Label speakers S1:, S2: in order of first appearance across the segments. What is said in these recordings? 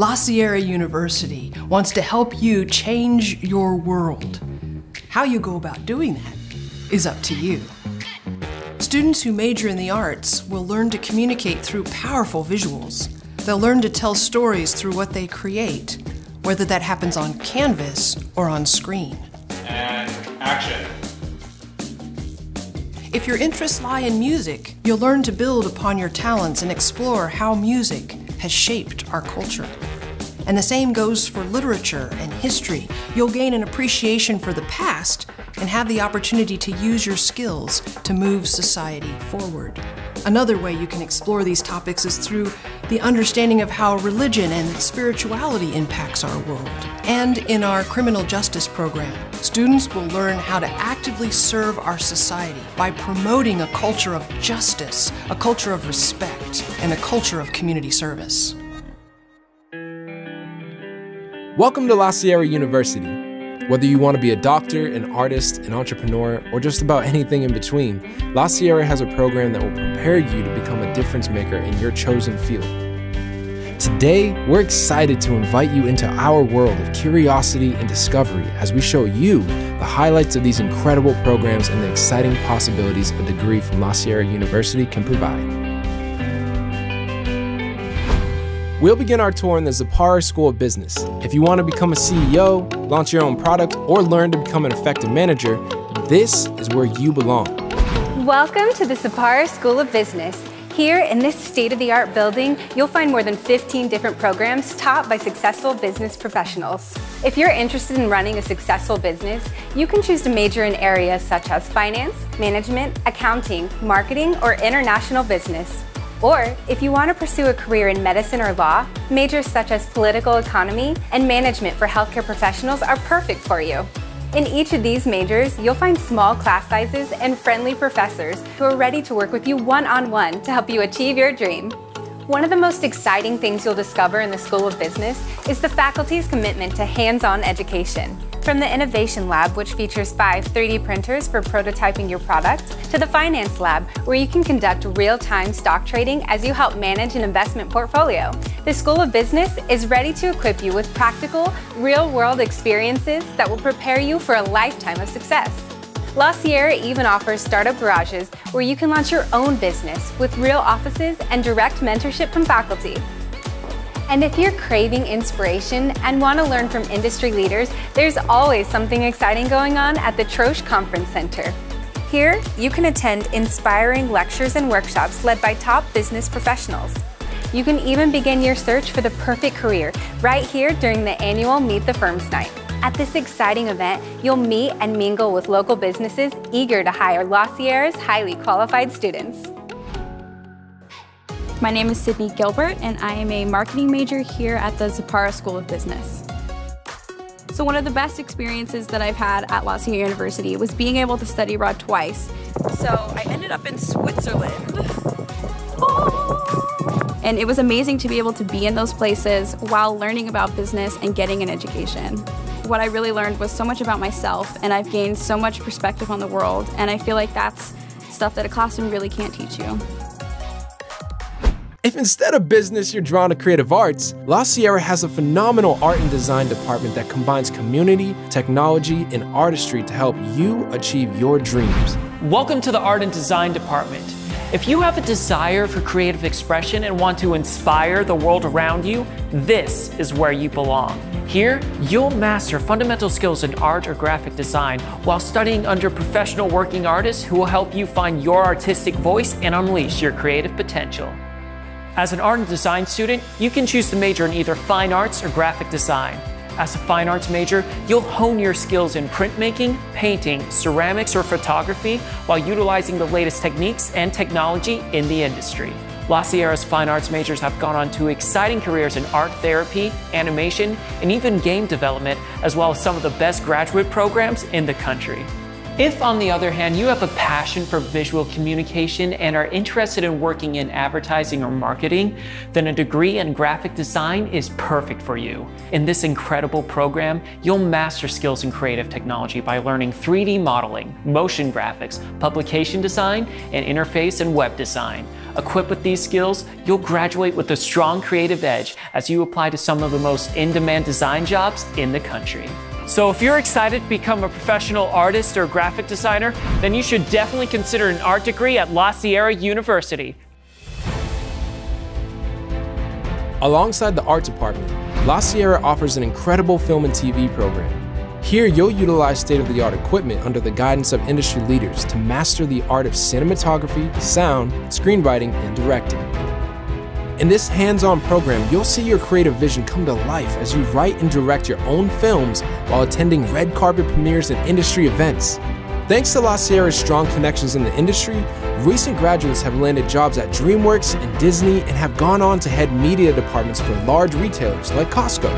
S1: La Sierra University wants to help you change your world. How you go about doing that is up to you. Students who major in the arts will learn to communicate through powerful visuals. They'll learn to tell stories through what they create, whether that happens on canvas or on screen.
S2: And action.
S1: If your interests lie in music, you'll learn to build upon your talents and explore how music has shaped our culture. And the same goes for literature and history. You'll gain an appreciation for the past and have the opportunity to use your skills to move society forward. Another way you can explore these topics is through the understanding of how religion and spirituality impacts our world. And in our criminal justice program, students will learn how to actively serve our society by promoting a culture of justice, a culture of respect, and a culture of community service.
S3: Welcome to La Sierra University. Whether you want to be a doctor, an artist, an entrepreneur, or just about anything in between, La Sierra has a program that will prepare you to become a difference maker in your chosen field. Today, we're excited to invite you into our world of curiosity and discovery as we show you the highlights of these incredible programs and the exciting possibilities a degree from La Sierra University can provide. We'll begin our tour in the Zapara School of Business. If you want to become a CEO, launch your own product, or learn to become an effective manager, this is where you belong.
S4: Welcome to the Zapara School of Business. Here in this state-of-the-art building, you'll find more than 15 different programs taught by successful business professionals. If you're interested in running a successful business, you can choose to major in areas such as finance, management, accounting, marketing, or international business. Or if you want to pursue a career in medicine or law, majors such as political economy and management for healthcare professionals are perfect for you. In each of these majors, you'll find small class sizes and friendly professors who are ready to work with you one-on-one to help you achieve your dream. One of the most exciting things you'll discover in the School of Business is the faculty's commitment to hands-on education. From the Innovation Lab, which features five 3D printers for prototyping your product, to the Finance Lab, where you can conduct real-time stock trading as you help manage an investment portfolio. The School of Business is ready to equip you with practical, real-world experiences that will prepare you for a lifetime of success. La Sierra even offers startup garages where you can launch your own business with real offices and direct mentorship from faculty. And if you're craving inspiration and want to learn from industry leaders, there's always something exciting going on at the Troche Conference Center. Here, you can attend inspiring lectures and workshops led by top business professionals. You can even begin your search for the perfect career right here during the annual Meet the Firms Night. At this exciting event, you'll meet and mingle with local businesses eager to hire La Sierra's highly qualified students.
S5: My name is Sydney Gilbert, and I am a marketing major here at the Zapara School of Business. So one of the best experiences that I've had at La Sierra University was being able to study abroad twice. So I ended up in Switzerland. And it was amazing to be able to be in those places while learning about business and getting an education. What I really learned was so much about myself, and I've gained so much perspective on the world, and I feel like that's stuff that a classroom really can't teach you.
S3: If instead of business you're drawn to creative arts, La Sierra has a phenomenal art and design department that combines community, technology, and artistry to help you achieve your dreams.
S6: Welcome to the Art and Design Department. If you have a desire for creative expression and want to inspire the world around you, this is where you belong. Here, you'll master fundamental skills in art or graphic design while studying under professional working artists who will help you find your artistic voice and unleash your creative potential. As an art and design student, you can choose to major in either fine arts or graphic design. As a fine arts major, you'll hone your skills in printmaking, painting, ceramics, or photography while utilizing the latest techniques and technology in the industry. La Sierra's fine arts majors have gone on to exciting careers in art therapy, animation, and even game development, as well as some of the best graduate programs in the country. If, on the other hand, you have a passion for visual communication and are interested in working in advertising or marketing, then a degree in graphic design is perfect for you. In this incredible program, you'll master skills in creative technology by learning 3D modeling, motion graphics, publication design, and interface and web design. Equipped with these skills, you'll graduate with a strong creative edge as you apply to some of the most in-demand design jobs in the country. So if you're excited to become a professional artist or graphic designer, then you should definitely consider an art degree at La Sierra University.
S3: Alongside the art department, La Sierra offers an incredible film and TV program. Here, you'll utilize state-of-the-art equipment under the guidance of industry leaders to master the art of cinematography, sound, screenwriting, and directing. In this hands-on program, you'll see your creative vision come to life as you write and direct your own films while attending red carpet premieres and industry events. Thanks to La Sierra's strong connections in the industry, recent graduates have landed jobs at DreamWorks and Disney and have gone on to head media departments for large retailers like Costco.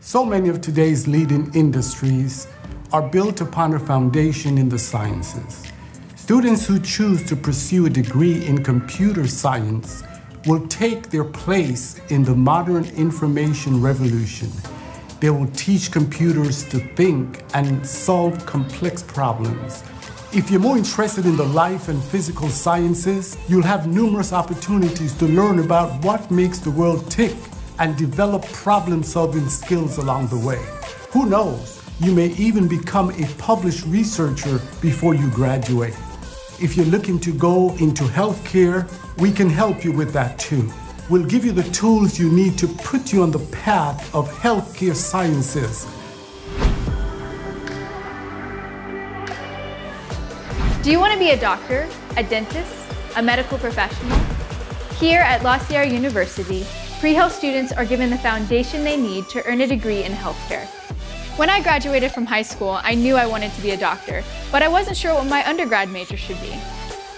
S7: So many of today's leading industries are built upon a foundation in the sciences. Students who choose to pursue a degree in computer science will take their place in the modern information revolution. They will teach computers to think and solve complex problems. If you're more interested in the life and physical sciences, you'll have numerous opportunities to learn about what makes the world tick and develop problem solving skills along the way. Who knows, you may even become a published researcher before you graduate. If you're looking to go into healthcare, we can help you with that too. We'll give you the tools you need to put you on the path of healthcare sciences.
S8: Do you want to be a doctor, a dentist, a medical professional? Here at La Sierra University, pre-health students are given the foundation they need to earn a degree in healthcare. When I graduated from high school, I knew I wanted to be a doctor, but I wasn't sure what my undergrad major should be.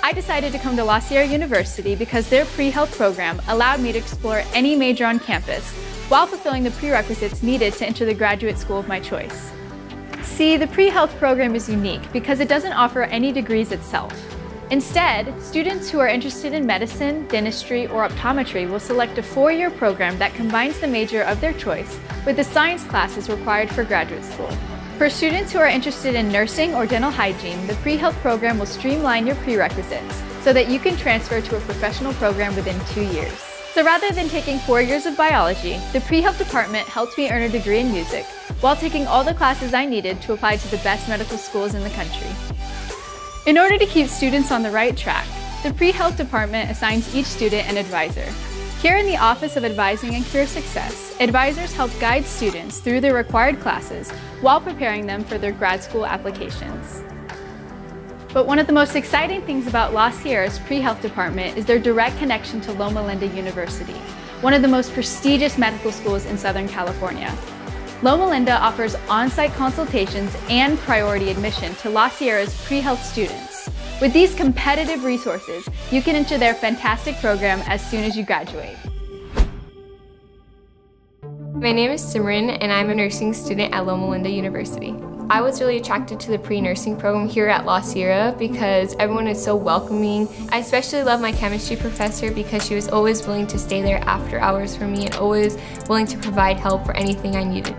S8: I decided to come to La Sierra University because their pre-health program allowed me to explore any major on campus while fulfilling the prerequisites needed to enter the graduate school of my choice. See, the pre-health program is unique because it doesn't offer any degrees itself. Instead, students who are interested in medicine, dentistry, or optometry will select a four-year program that combines the major of their choice with the science classes required for graduate school. For students who are interested in nursing or dental hygiene, the pre-health program will streamline your prerequisites so that you can transfer to a professional program within two years. So rather than taking four years of biology, the pre-health department helped me earn a degree in music while taking all the classes I needed to apply to the best medical schools in the country. In order to keep students on the right track, the pre-health department assigns each student an advisor. Here in the Office of Advising and Career Success, advisors help guide students through their required classes while preparing them for their grad school applications. But one of the most exciting things about La Sierra's pre-health department is their direct connection to Loma Linda University, one of the most prestigious medical schools in Southern California. Loma Linda offers on-site consultations and priority admission to La Sierra's pre-health students. With these competitive resources, you can enter their fantastic program as soon as you graduate.
S9: My name is Simran and I'm a nursing student at Loma Linda University. I was really attracted to the pre-nursing program here at La Sierra because everyone is so welcoming. I especially love my chemistry professor because she was always willing to stay there after hours for me and always willing to provide help for anything I needed.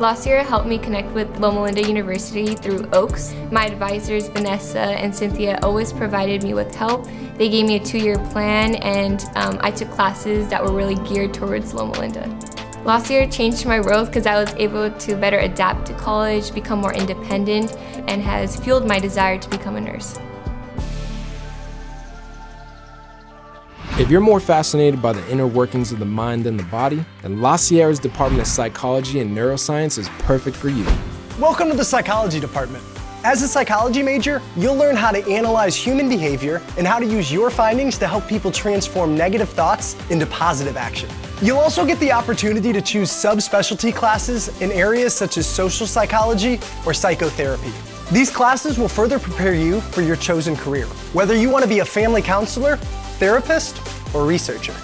S9: La Sierra helped me connect with Loma Linda University through OAKS. My advisors, Vanessa and Cynthia, always provided me with help. They gave me a two-year plan and um, I took classes that were really geared towards Loma Linda. Last year changed my world because I was able to better adapt to college, become more independent, and has fueled my desire to become a nurse.
S3: If you're more fascinated by the inner workings of the mind than the body, then La Sierra's Department of Psychology and Neuroscience is perfect for you.
S10: Welcome to the Psychology Department. As a psychology major, you'll learn how to analyze human behavior and how to use your findings to help people transform negative thoughts into positive action. You'll also get the opportunity to choose subspecialty classes in areas such as social psychology or psychotherapy. These classes will further prepare you for your chosen career, whether you want to be a family counselor, therapist, or researcher.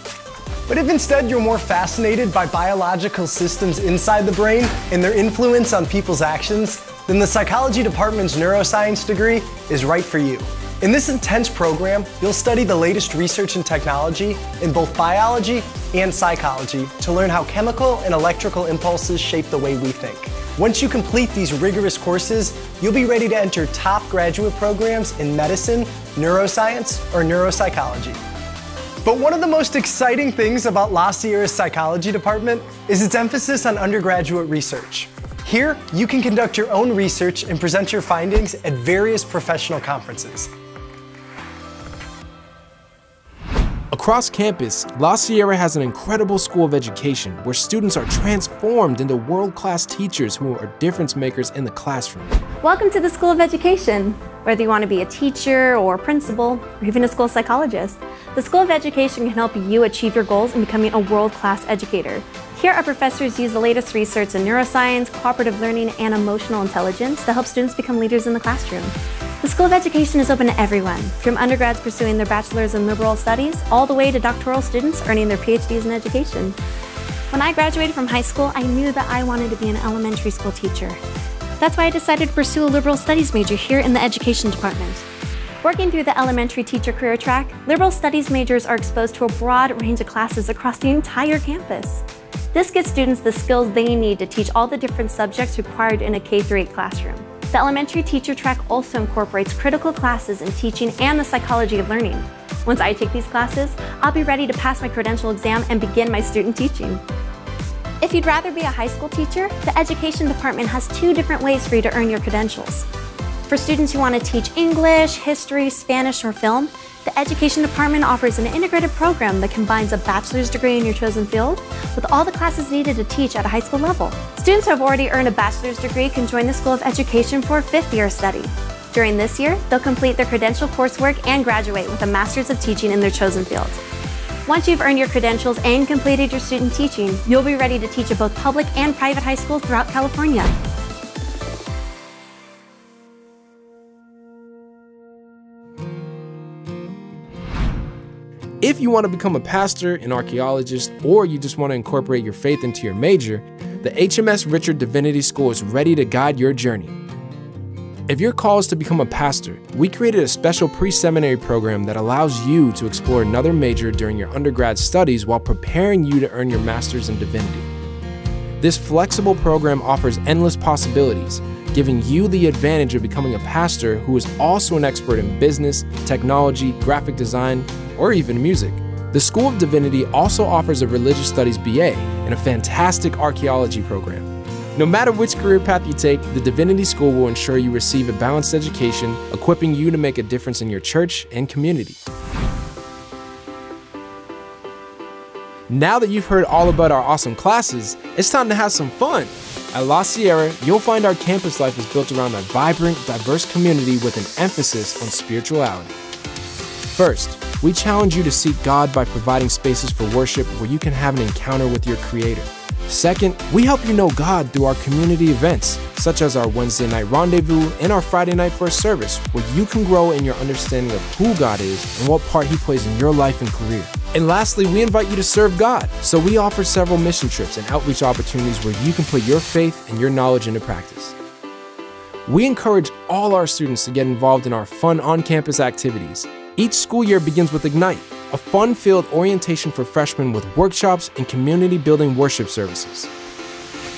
S10: But if instead you're more fascinated by biological systems inside the brain and their influence on people's actions, then the psychology department's neuroscience degree is right for you. In this intense program, you'll study the latest research and technology in both biology and psychology to learn how chemical and electrical impulses shape the way we think. Once you complete these rigorous courses, you'll be ready to enter top graduate programs in medicine, neuroscience, or neuropsychology. But one of the most exciting things about La Sierra's psychology department is its emphasis on undergraduate research. Here, you can conduct your own research and present your findings at various professional conferences.
S3: Across campus, La Sierra has an incredible school of education where students are transformed into world-class teachers who are difference makers in the classroom.
S11: Welcome to the School of Education. Whether you want to be a teacher or principal, or even a school psychologist, the School of Education can help you achieve your goals in becoming a world-class educator. Here, our professors use the latest research in neuroscience, cooperative learning, and emotional intelligence to help students become leaders in the classroom. The School of Education is open to everyone, from undergrads pursuing their bachelor's in liberal studies, all the way to doctoral students earning their PhDs in education. When I graduated from high school, I knew that I wanted to be an elementary school teacher. That's why I decided to pursue a liberal studies major here in the education department. Working through the elementary teacher career track, liberal studies majors are exposed to a broad range of classes across the entire campus. This gives students the skills they need to teach all the different subjects required in a K-8 classroom. The elementary teacher track also incorporates critical classes in teaching and the psychology of learning. Once I take these classes, I'll be ready to pass my credential exam and begin my student teaching. If you'd rather be a high school teacher, the education department has two different ways for you to earn your credentials. For students who want to teach English, history, Spanish, or film, the Education Department offers an integrated program that combines a bachelor's degree in your chosen field with all the classes needed to teach at a high school level. Students who have already earned a bachelor's degree can join the School of Education for a fifth year study. During this year, they'll complete their credential coursework and graduate with a master's of teaching in their chosen field. Once you've earned your credentials and completed your student teaching, you'll be ready to teach at both public and private high schools throughout California.
S3: If you want to become a pastor, an archaeologist, or you just want to incorporate your faith into your major, the HMS Richards Divinity School is ready to guide your journey. If your call is to become a pastor, we created a special pre seminary program that allows you to explore another major during your undergrad studies while preparing you to earn your master's in divinity. This flexible program offers endless possibilities, giving you the advantage of becoming a pastor who is also an expert in business, technology, graphic design, or even music. The School of Divinity also offers a religious studies BA and a fantastic archaeology program. No matter which career path you take, the Divinity School will ensure you receive a balanced education, equipping you to make a difference in your church and community. Now that you've heard all about our awesome classes, it's time to have some fun. At La Sierra, you'll find our campus life is built around a vibrant, diverse community with an emphasis on spirituality. First, we challenge you to seek God by providing spaces for worship where you can have an encounter with your Creator. Second, we help you know God through our community events, such as our Wednesday night rendezvous and our Friday night first service, where you can grow in your understanding of who God is and what part He plays in your life and career. And lastly, we invite you to serve God, so we offer several mission trips and outreach opportunities where you can put your faith and your knowledge into practice. We encourage all our students to get involved in our fun on campus activities. Each school year begins with Ignite, a fun filled orientation for freshmen with workshops and community building worship services.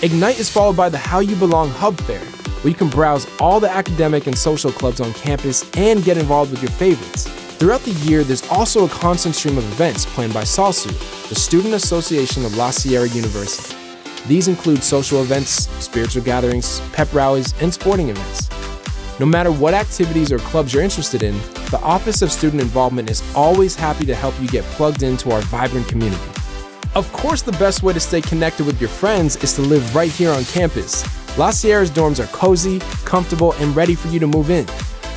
S3: Ignite is followed by the How You Belong Hub Fair, where you can browse all the academic and social clubs on campus and get involved with your favorites. Throughout the year, there's also a constant stream of events planned by SALSU, the Student Association of La Sierra University. These include social events, spiritual gatherings, pep rallies, and sporting events. No matter what activities or clubs you're interested in, the Office of Student Involvement is always happy to help you get plugged into our vibrant community. Of course, the best way to stay connected with your friends is to live right here on campus. La Sierra's dorms are cozy, comfortable, and ready for you to move in.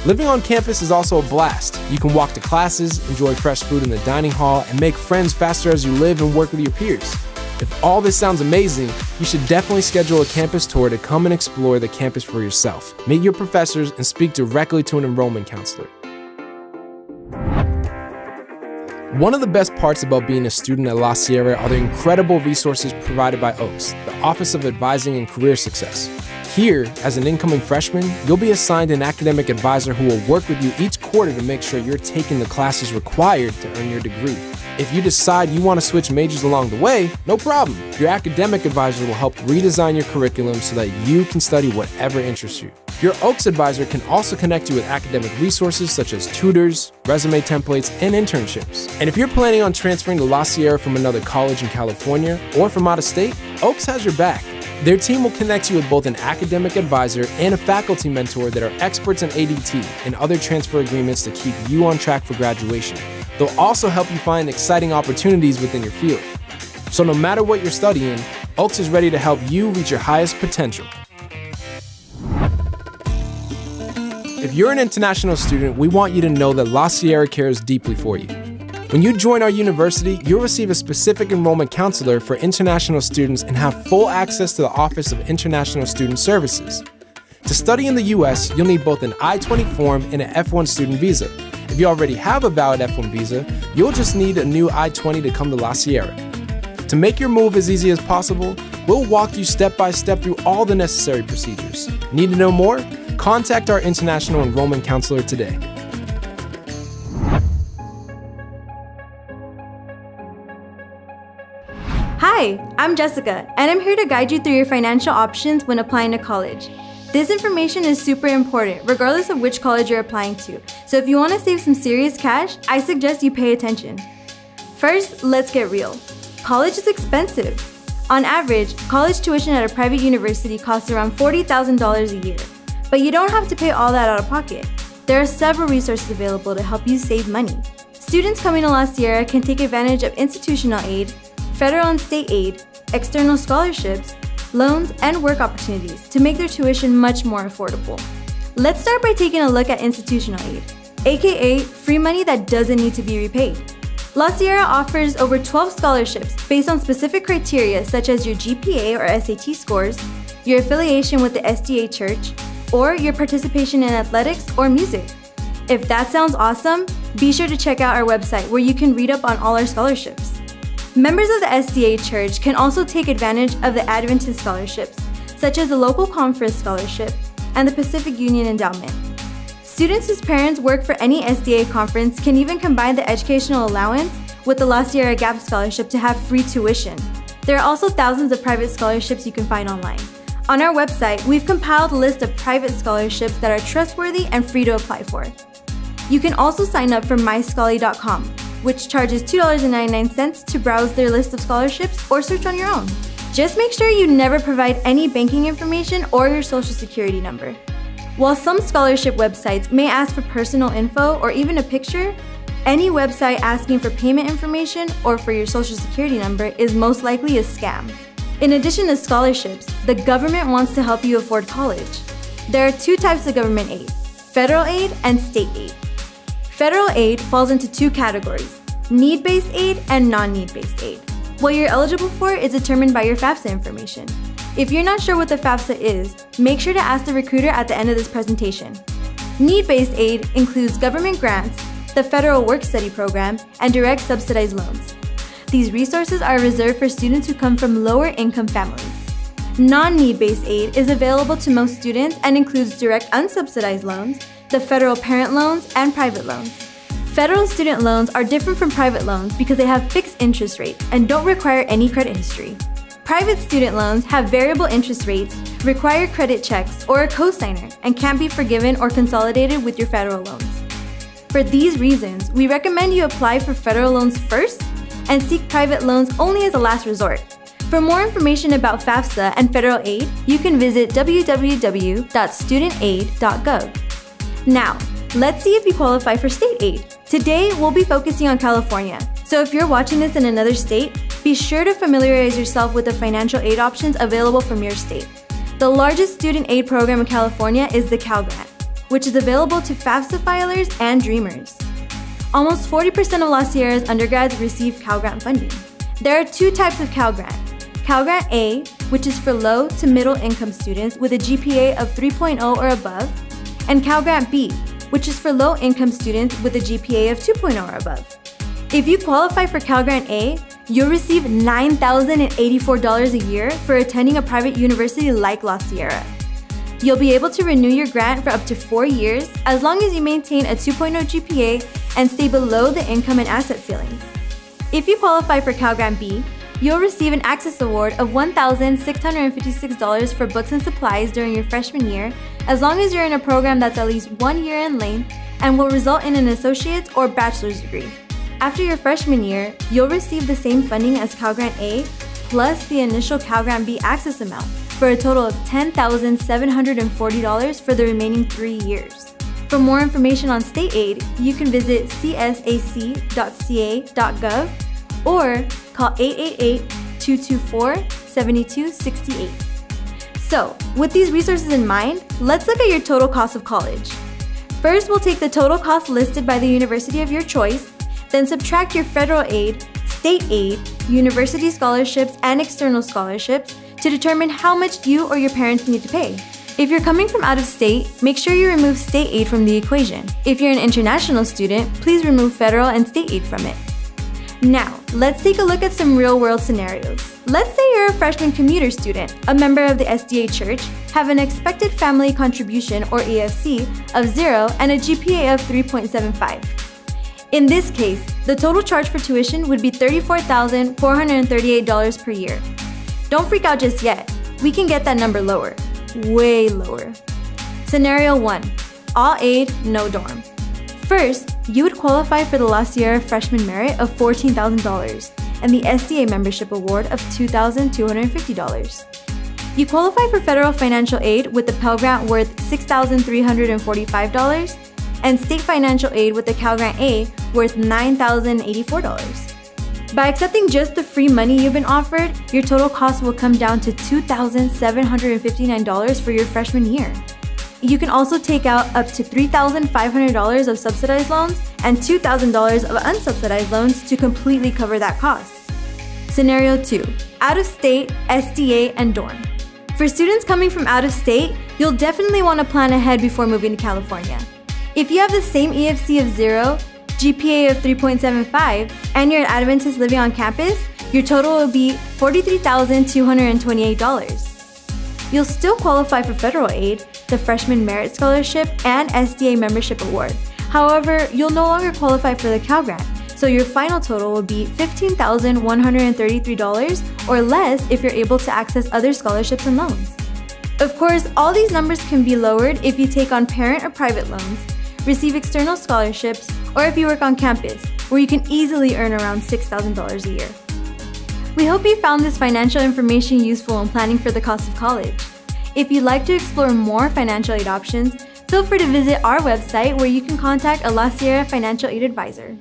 S3: Living on campus is also a blast. You can walk to classes, enjoy fresh food in the dining hall, and make friends faster as you live and work with your peers. If all this sounds amazing, you should definitely schedule a campus tour to come and explore the campus for yourself. Meet your professors and speak directly to an enrollment counselor. One of the best parts about being a student at La Sierra are the incredible resources provided by OAKS, the Office of Advising and Career Success. Here, as an incoming freshman, you'll be assigned an academic advisor who will work with you each quarter to make sure you're taking the classes required to earn your degree. If you decide you want to switch majors along the way, no problem. Your academic advisor will help redesign your curriculum so that you can study whatever interests you. Your Oaks advisor can also connect you with academic resources such as tutors, resume templates, and internships. And if you're planning on transferring to La Sierra from another college in California or from out of state, Oaks has your back. Their team will connect you with both an academic advisor and a faculty mentor that are experts in ADT and other transfer agreements to keep you on track for graduation. They'll also help you find exciting opportunities within your field. So no matter what you're studying, Oaks is ready to help you reach your highest potential. If you're an international student, we want you to know that La Sierra cares deeply for you. When you join our university, you'll receive a specific enrollment counselor for international students and have full access to the Office of International Student Services. To study in the US, you'll need both an I 20 form and an F1 student visa. If you already have a valid F1 visa, you'll just need a new I 20 to come to La Sierra. To make your move as easy as possible, we'll walk you step by step through all the necessary procedures. Need to know more? Contact our international enrollment counselor today.
S12: Hi, I'm Jessica, and I'm here to guide you through your financial options when applying to college. This information is super important, regardless of which college you're applying to. So if you want to save some serious cash, I suggest you pay attention. First, let's get real. College is expensive. On average, college tuition at a private university costs around $40,000 a year. But you don't have to pay all that out of pocket. There are several resources available to help you save money. Students coming to La Sierra can take advantage of institutional aid, federal and state aid, external scholarships, loans, and work opportunities to make their tuition much more affordable. Let's start by taking a look at institutional aid, aka free money that doesn't need to be repaid. La Sierra offers over 12 scholarships based on specific criteria such as your GPA or SAT scores, your affiliation with the SDA Church, or your participation in athletics or music. If that sounds awesome, be sure to check out our website where you can read up on all our scholarships. Members of the SDA Church can also take advantage of the Adventist scholarships, such as the Local Conference Scholarship and the Pacific Union Endowment. Students whose parents work for any SDA conference can even combine the educational allowance with the La Sierra Gap Scholarship to have free tuition. There are also thousands of private scholarships you can find online. On our website, we've compiled a list of private scholarships that are trustworthy and free to apply for. You can also sign up for myscholarly.com, which charges $2.99 to browse their list of scholarships or search on your own. Just make sure you never provide any banking information or your social security number. While some scholarship websites may ask for personal info or even a picture, any website asking for payment information or for your social security number is most likely a scam. In addition to scholarships, the government wants to help you afford college. There are two types of government aid federal aid and state aid. Federal aid falls into two categories need based aid and non need based aid. What you're eligible for is determined by your FAFSA information. If you're not sure what the FAFSA is, make sure to ask the recruiter at the end of this presentation. Need based aid includes government grants, the Federal Work Study Program, and direct subsidized loans. These resources are reserved for students who come from lower income families. Non need based aid is available to most students and includes direct unsubsidized loans, the federal parent loans, and private loans. Federal student loans are different from private loans because they have fixed interest rates and don't require any credit history. Private student loans have variable interest rates, require credit checks or a cosigner, and can't be forgiven or consolidated with your federal loans. For these reasons, we recommend you apply for federal loans first and seek private loans only as a last resort. For more information about FAFSA and federal aid, you can visit www.studentaid.gov. Now, let's see if you qualify for state aid. Today, we'll be focusing on California. So if you're watching this in another state, be sure to familiarize yourself with the financial aid options available from your state. The largest student aid program in California is the Cal Grant, which is available to FAFSA filers and dreamers. Almost 40% of La Sierra's undergrads receive Cal Grant funding. There are two types of Cal Grant. Cal Grant A, which is for low to middle income students with a GPA of 3.0 or above, and Cal Grant B, which is for low income students with a GPA of 2.0 or above. If you qualify for Cal Grant A, you'll receive $9,084 a year for attending a private university like La Sierra. You'll be able to renew your grant for up to four years as long as you maintain a 2.0 GPA and stay below the income and asset ceilings. If you qualify for Cal Grant B, you'll receive an access award of $1,656 for books and supplies during your freshman year, as long as you're in a program that's at least one year in length and will result in an associate's or bachelor's degree. After your freshman year, you'll receive the same funding as Cal Grant A, plus the initial Cal Grant B access amount, for a total of $10,740 for the remaining three years. For more information on state aid, you can visit csac.ca.gov or call 888-224-7268. So, with these resources in mind, let's look at your total cost of college. First, we'll take the total cost listed by the university of your choice, then subtract your federal aid, state aid, university scholarships, and external scholarships to determine how much you or your parents need to pay. If you're coming from out of state, make sure you remove state aid from the equation. If you're an international student, please remove federal and state aid from it. Now, let's take a look at some real world scenarios. Let's say you're a freshman commuter student, a member of the SDA Church, have an expected family contribution or EFC of 0 and a GPA of 3.75. In this case, the total charge for tuition would be $34,438 per year. Don't freak out just yet. We can get that number lower, way lower. Scenario 1. All aid, no dorm. First, you would qualify for the La Sierra Freshman Merit of $14,000 and the SDA Membership Award of $2,250. You qualify for federal financial aid with the Pell Grant worth $6,345 and state financial aid with the Cal Grant A worth $9,084. By accepting just the free money you've been offered, your total cost will come down to $2,759 for your freshman year. You can also take out up to $3,500 of subsidized loans and $2,000 of unsubsidized loans to completely cover that cost. Scenario 2. Out of state, SDA, and dorm. For students coming from out of state, you'll definitely want to plan ahead before moving to California. If you have the same EFC of 0, GPA of 3.75, and you're an Adventist living on campus, your total will be $43,228. You'll still qualify for federal aid, the Freshman Merit Scholarship, and SDA Membership Award. However, you'll no longer qualify for the Cal Grant, so your final total will be $15,133 or less if you're able to access other scholarships and loans. Of course, all these numbers can be lowered if you take on parent or private loans, receive external scholarships, or if you work on campus, where you can easily earn around $6,000 a year. We hope you found this financial information useful in planning for the cost of college. If you'd like to explore more financial aid options, feel free to visit our website where you can contact a La Sierra financial aid advisor.